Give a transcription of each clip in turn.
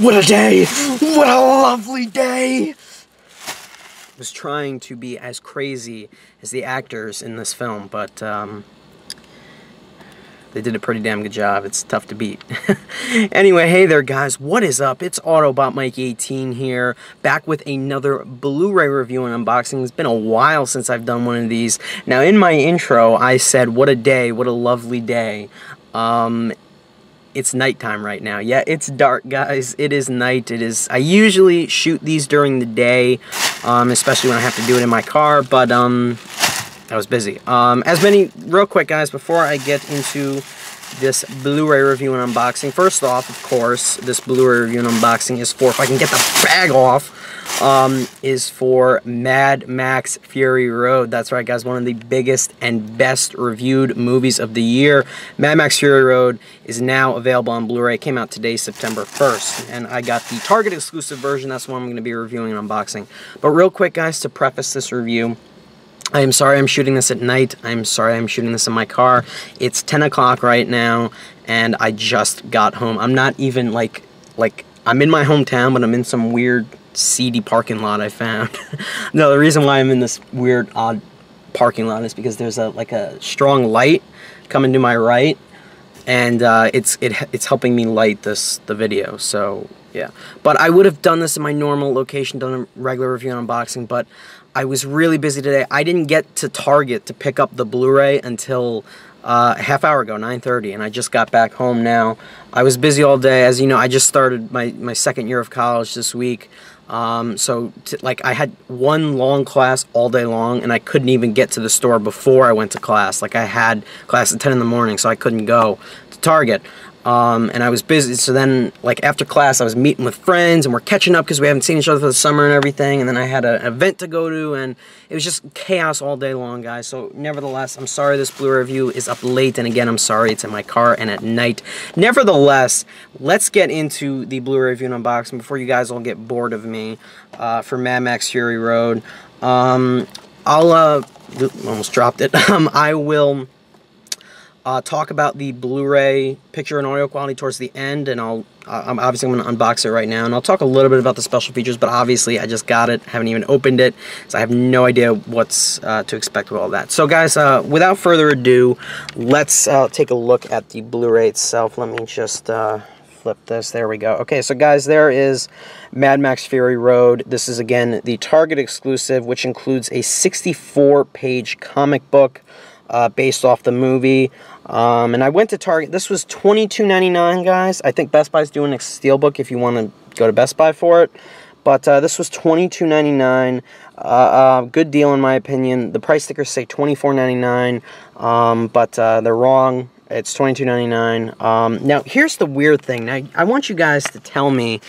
What a day! What a lovely day! I was trying to be as crazy as the actors in this film, but um, they did a pretty damn good job. It's tough to beat. anyway, hey there guys, what is up? It's Autobot Mike 18 here, back with another Blu-ray review and unboxing. It's been a while since I've done one of these. Now in my intro, I said, what a day, what a lovely day. Um, it's nighttime right now. Yeah, it's dark, guys. It is night. It is. I usually shoot these during the day, um, especially when I have to do it in my car, but um, I was busy. Um, as many, real quick, guys, before I get into this Blu-ray review and unboxing. First off, of course, this Blu-ray review and unboxing is for, if I can get the bag off, um, is for Mad Max Fury Road. That's right, guys. One of the biggest and best reviewed movies of the year. Mad Max Fury Road is now available on Blu-ray. Came out today, September 1st. And I got the Target exclusive version. That's one I'm going to be reviewing and unboxing. But real quick, guys, to preface this review, I am sorry I'm shooting this at night. I'm sorry I'm shooting this in my car. It's 10 o'clock right now, and I just got home. I'm not even, like, like, I'm in my hometown, but I'm in some weird seedy parking lot I found. no, the reason why I'm in this weird, odd parking lot is because there's a like a strong light coming to my right, and uh, it's it it's helping me light this the video. So yeah, but I would have done this in my normal location, done a regular review and unboxing, but I was really busy today. I didn't get to Target to pick up the Blu-ray until uh, a half hour ago, 9.30, and I just got back home now. I was busy all day. As you know, I just started my, my second year of college this week. Um, so, like, I had one long class all day long, and I couldn't even get to the store before I went to class. Like, I had class at 10 in the morning, so I couldn't go to Target. Um, and I was busy, so then, like, after class, I was meeting with friends, and we're catching up because we haven't seen each other for the summer and everything, and then I had a, an event to go to, and it was just chaos all day long, guys, so nevertheless, I'm sorry this Blu-ray review is up late, and again, I'm sorry it's in my car and at night. Nevertheless, let's get into the Blu-ray review and unboxing before you guys all get bored of me uh, for Mad Max Fury Road. Um, I'll, uh, almost dropped it, um, I will uh, talk about the Blu-ray picture and audio quality towards the end, and I'll uh, I'm obviously going to unbox it right now, and I'll talk a little bit about the special features. But obviously, I just got it, haven't even opened it, so I have no idea what's uh, to expect with all that. So, guys, uh, without further ado, let's uh, take a look at the Blu-ray itself. Let me just uh, flip this. There we go. Okay, so guys, there is Mad Max Fury Road. This is again the Target exclusive, which includes a 64-page comic book uh, based off the movie. Um, and I went to Target. This was $22.99, guys. I think Best Buy's doing a steelbook if you want to go to Best Buy for it. But uh, this was $22.99. Uh, uh, good deal in my opinion. The price stickers say $24.99, um, but uh, they're wrong. It's $22.99. Um, now, here's the weird thing. Now, I want you guys to tell me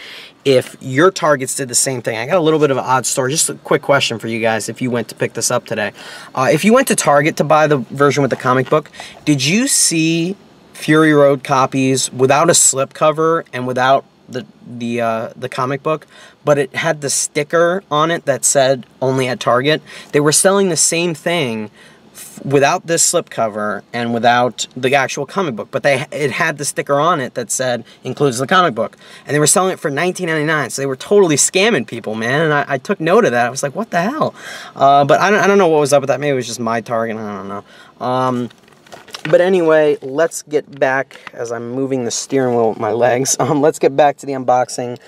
if your targets did the same thing. I got a little bit of an odd story. Just a quick question for you guys if you went to pick this up today. Uh, if you went to Target to buy the version with the comic book, did you see Fury Road copies without a slipcover and without the the uh, the comic book, but it had the sticker on it that said only at Target. They were selling the same thing without this slipcover and without the actual comic book, but they it had the sticker on it that said includes the comic book, and they were selling it for $19.99. So they were totally scamming people, man. And I, I took note of that. I was like, what the hell? Uh, but I don't, I don't know what was up with that. Maybe it was just my target. I don't know. Um, but anyway, let's get back as I'm moving the steering wheel with my legs. Um, let's get back to the unboxing.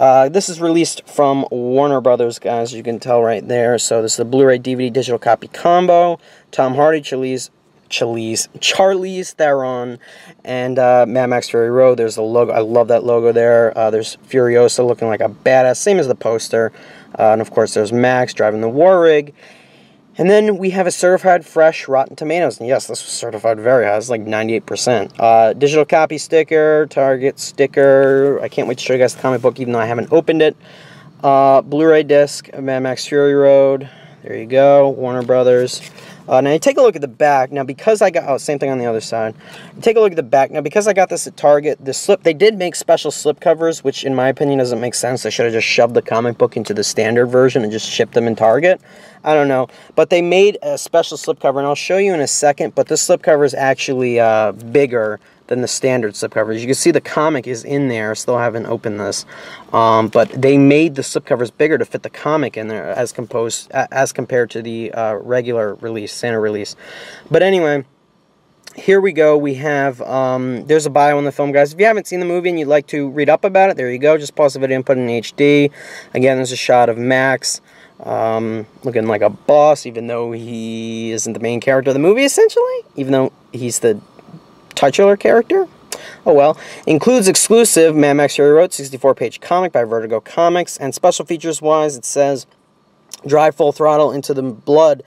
Uh, this is released from Warner Brothers, guys, you can tell right there. So this is the Blu-ray DVD digital copy combo. Tom Hardy, Charlize, Charlize, Charlize Theron, and uh, Mad Max Fury Road. There's the logo. I love that logo there. Uh, there's Furiosa looking like a badass, same as the poster. Uh, and of course, there's Max driving the war rig. And then we have a certified fresh Rotten Tomatoes. And yes, this was certified very high. It's like 98%. Uh, digital copy sticker, Target sticker. I can't wait to show you guys the comic book, even though I haven't opened it. Uh, Blu-ray disc, Mad Max Fury Road. There you go, Warner Brothers. Uh, now, you take a look at the back. Now, because I got... Oh, same thing on the other side. Take a look at the back. Now, because I got this at Target, the slip... They did make special slip covers, which, in my opinion, doesn't make sense. They should have just shoved the comic book into the standard version and just shipped them in Target. I don't know. But they made a special slip cover, and I'll show you in a second. But this slip cover is actually uh, bigger than the standard slipcovers. You can see the comic is in there. Still haven't opened this, um, but they made the slipcovers bigger to fit the comic in there as composed as compared to the uh, regular release, standard release. But anyway here we go. We have, um, there's a bio on the film, guys. If you haven't seen the movie and you'd like to read up about it, there you go. Just pause the video and put it in HD. Again, there's a shot of Max um, looking like a boss, even though he isn't the main character of the movie, essentially. Even though he's the titular character. Oh well. Includes exclusive Mad Max Fury Road 64-page comic by Vertigo Comics. And special features-wise, it says, Drive full throttle into the blood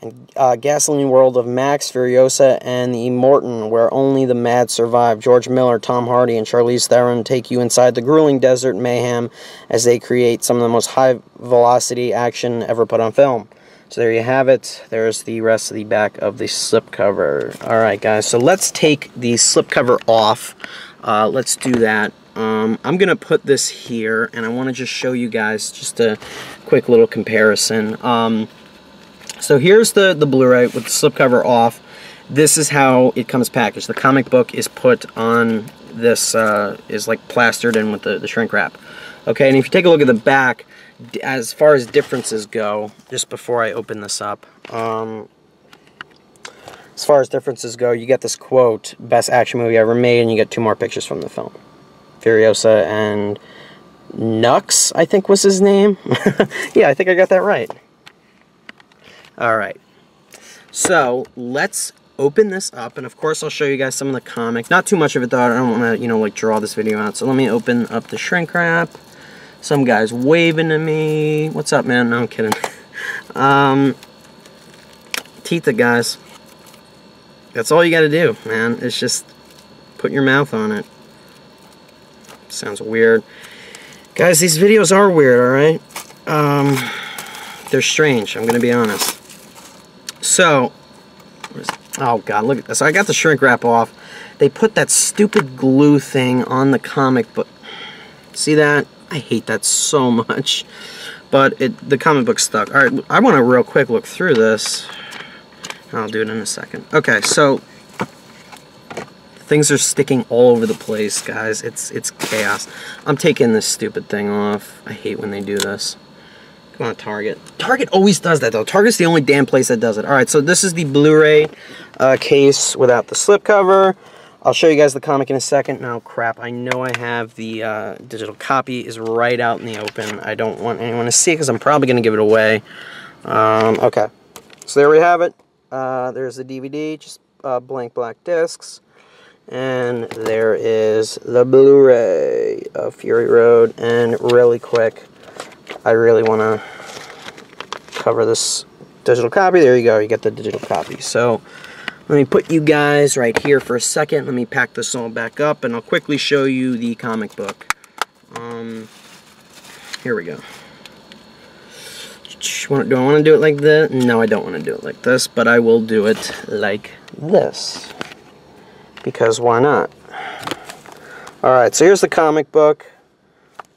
and uh, Gasoline World of Max Furiosa and the Immortan, where only the mad survive. George Miller, Tom Hardy, and Charlize Theron take you inside the grueling desert mayhem as they create some of the most high-velocity action ever put on film. So there you have it. There's the rest of the back of the slipcover. Alright guys, so let's take the slipcover off. Uh, let's do that. Um, I'm going to put this here, and I want to just show you guys just a quick little comparison. Um, so here's the, the Blu-ray with the slipcover off. This is how it comes packaged. The comic book is put on this, uh, is like plastered in with the, the shrink wrap. Okay, and if you take a look at the back, as far as differences go, just before I open this up, um, as far as differences go, you get this quote, best action movie ever made, and you get two more pictures from the film. Furiosa and Nux, I think was his name. yeah, I think I got that right. All right. So let's open this up, and of course I'll show you guys some of the comic. Not too much of it though. I don't want to, you know, like draw this video out. So let me open up the shrink wrap. Some guy's waving to me. What's up, man? No, I'm kidding. um, Tita, guys. That's all you got to do, man. It's just put your mouth on it. Sounds weird. Guys, these videos are weird, alright? Um, they're strange, I'm going to be honest. So, oh god, look at this. I got the shrink wrap off. They put that stupid glue thing on the comic book. See that? I hate that so much. But it the comic book stuck. Alright, I want to real quick look through this. I'll do it in a second. Okay, so things are sticking all over the place, guys. It's it's chaos. I'm taking this stupid thing off. I hate when they do this. Come on, Target. Target always does that, though. Target's the only damn place that does it. All right, so this is the Blu-ray uh, case without the slipcover. I'll show you guys the comic in a second. Now, crap, I know I have the uh, digital copy is right out in the open. I don't want anyone to see it because I'm probably going to give it away. Um, okay, so there we have it. Uh, there's the DVD, just uh, blank black discs. And there is the Blu-ray of Fury Road. And really quick, I really want to cover this digital copy. There you go, you get the digital copy. So let me put you guys right here for a second. Let me pack this all back up and I'll quickly show you the comic book. Um, here we go. Do I want to do it like this? No, I don't want to do it like this, but I will do it like this. Because why not? Alright, so here's the comic book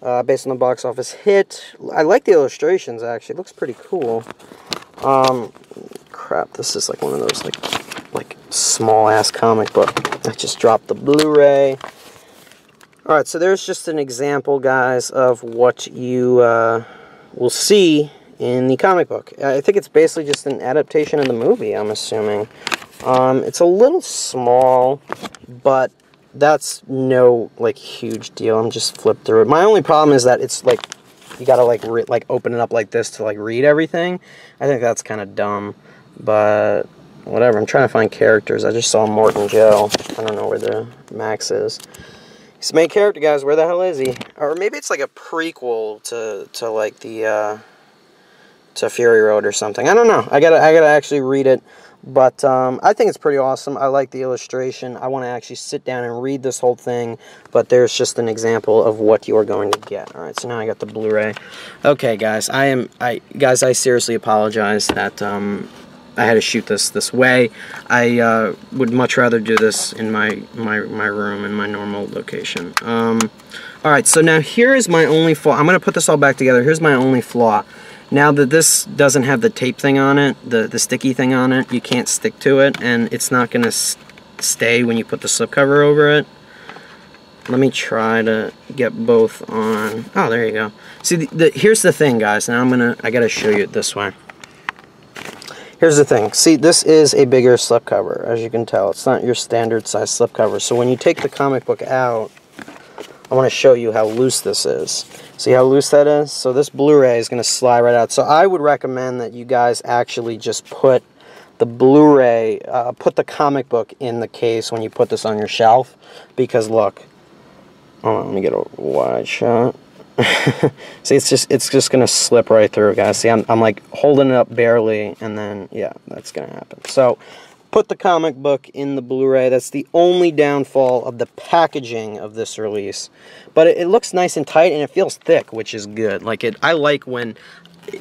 uh, based on the box office hit. I like the illustrations, actually. It looks pretty cool. Um, crap, this is like one of those, like, like small-ass comic book. I just dropped the Blu-ray. Alright, so there's just an example, guys, of what you uh, will see in the comic book. I think it's basically just an adaptation of the movie, I'm assuming. Um, it's a little small, but that's no like huge deal. I'm just flip through it. My only problem is that it's like you gotta like like open it up like this to like read everything. I think that's kind of dumb, but whatever. I'm trying to find characters. I just saw Morton Joe. I don't know where the Max is. He's the main character, guys. Where the hell is he? Or maybe it's like a prequel to to like the uh, to Fury Road or something. I don't know. I gotta I gotta actually read it. But um, I think it's pretty awesome. I like the illustration. I want to actually sit down and read this whole thing, but there's just an example of what you are going to get. All right, so now I got the Blu-ray. Okay, guys, I am, I guys, I seriously apologize that um, I had to shoot this this way. I uh, would much rather do this in my my my room in my normal location. Um, all right, so now here is my only flaw. I'm going to put this all back together. Here's my only flaw. Now that this doesn't have the tape thing on it, the, the sticky thing on it, you can't stick to it, and it's not going to stay when you put the slipcover over it. Let me try to get both on. Oh, there you go. See, the, the, here's the thing, guys. Now I'm gonna, I gotta show you it this way. Here's the thing. See, this is a bigger slipcover, as you can tell. It's not your standard size slipcover. So when you take the comic book out, I want to show you how loose this is. See how loose that is? So this Blu-ray is going to slide right out. So I would recommend that you guys actually just put the Blu-ray, uh, put the comic book in the case when you put this on your shelf. Because look, oh, let me get a wide shot. See, it's just it's just gonna slip right through, guys. See, I'm I'm like holding it up barely, and then yeah, that's gonna happen. So, put the comic book in the Blu-ray. That's the only downfall of the packaging of this release, but it, it looks nice and tight, and it feels thick, which is good. Like it, I like when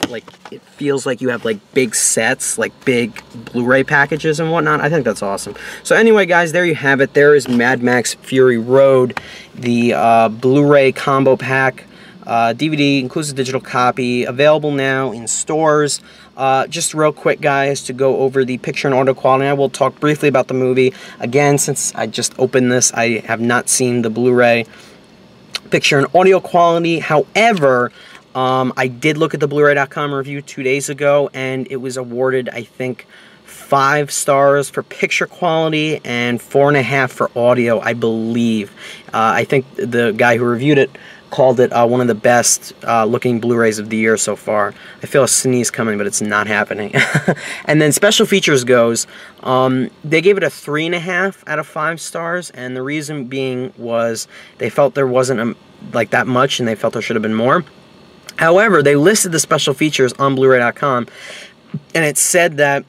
like it feels like you have like big sets like big blu-ray packages and whatnot i think that's awesome so anyway guys there you have it there is mad max fury road the uh, blu-ray combo pack uh, DVD includes a digital copy, available now in stores. Uh, just real quick, guys, to go over the picture and audio quality. I will talk briefly about the movie. Again, since I just opened this, I have not seen the Blu-ray picture and audio quality. However, um, I did look at the Blu-ray.com review two days ago, and it was awarded, I think, five stars for picture quality and four and a half for audio, I believe. Uh, I think the guy who reviewed it called it uh, one of the best uh, looking Blu-rays of the year so far. I feel a sneeze coming, but it's not happening. and then special features goes, um, they gave it a three and a half out of five stars, and the reason being was they felt there wasn't a, like that much, and they felt there should have been more. However, they listed the special features on Blu-ray.com, and it said that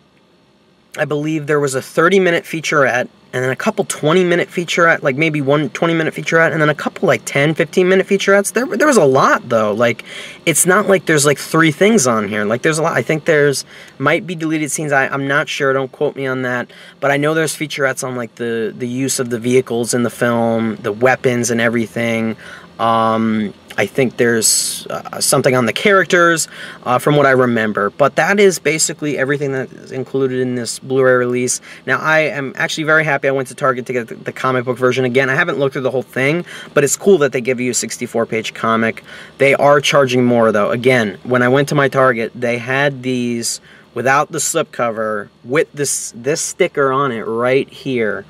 I believe there was a 30-minute featurette and then a couple 20 minute featurette, like maybe one 20 minute featurette, and then a couple like 10, 15 minute featurettes. There, there was a lot though. Like, it's not like there's like three things on here. Like, there's a lot. I think there's, might be deleted scenes. I, I'm not sure. Don't quote me on that. But I know there's featurettes on like the, the use of the vehicles in the film, the weapons and everything. Um, I think there's uh, something on the characters uh, from what I remember. But that is basically everything that is included in this Blu-ray release. Now, I am actually very happy I went to Target to get the, comic book version. Again, I haven't looked through the whole thing, but it's cool that they give you a 64-page comic. They are charging more, though. Again, when I went to my Target, they had these without the slipcover with this, this sticker on it right here.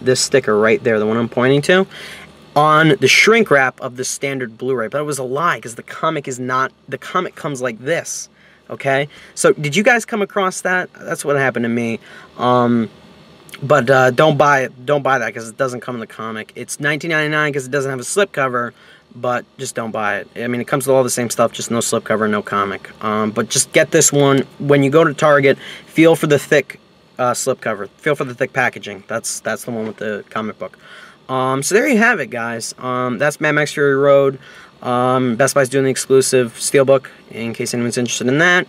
This sticker right there, the one I'm pointing to on the shrink wrap of the standard Blu-ray, but it was a lie because the comic is not, the comic comes like this, okay? So did you guys come across that? That's what happened to me. Um, but uh, don't buy it. Don't buy that because it doesn't come in the comic. It's $19.99 because it doesn't have a slipcover, but just don't buy it. I mean, it comes with all the same stuff, just no slipcover, no comic. Um, but just get this one. When you go to Target, feel for the thick uh, slipcover. Feel for the thick packaging. That's that's the one with the comic book. Um, so there you have it, guys. Um, that's Mad Max Fury Road. Um, Best Buy's doing the exclusive Steelbook, in case anyone's interested in that.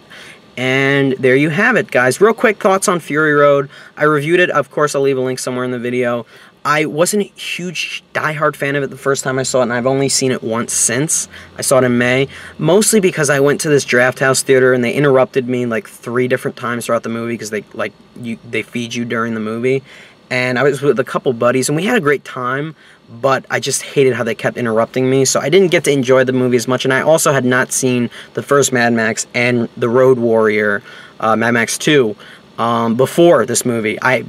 And there you have it, guys. Real quick thoughts on Fury Road. I reviewed it. Of course, I'll leave a link somewhere in the video. I wasn't a huge diehard fan of it the first time I saw it, and I've only seen it once since. I saw it in May, mostly because I went to this Draft House theater and they interrupted me like three different times throughout the movie because they like you they feed you during the movie, and I was with a couple buddies, and we had a great time, but I just hated how they kept interrupting me, so I didn't get to enjoy the movie as much, and I also had not seen the first Mad Max and The Road Warrior, uh, Mad Max 2, um, before this movie. I,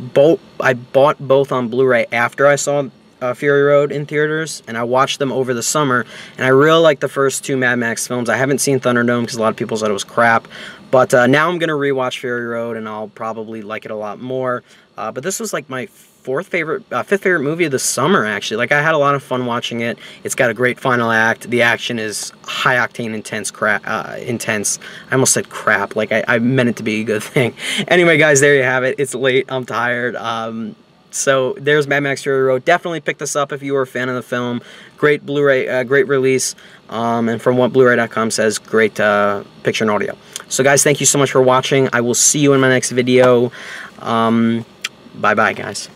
I bought both on Blu-ray after I saw uh, Fury Road in theaters, and I watched them over the summer, and I really like the first two Mad Max films. I haven't seen Thunderdome because a lot of people said it was crap, but uh, now I'm going to rewatch Fury Road, and I'll probably like it a lot more. Uh, but this was like my fourth favorite, uh, fifth favorite movie of the summer, actually. Like, I had a lot of fun watching it. It's got a great final act. The action is high octane, intense, crap, uh, intense. I almost said crap. Like, I, I meant it to be a good thing. Anyway, guys, there you have it. It's late. I'm tired. Um, so there's Mad Max Fury Road. Definitely pick this up if you were a fan of the film. Great Blu-ray, uh, great release. Um, and from what Blu-ray.com says, great uh, picture and audio. So guys, thank you so much for watching. I will see you in my next video. Um, Bye bye, guys.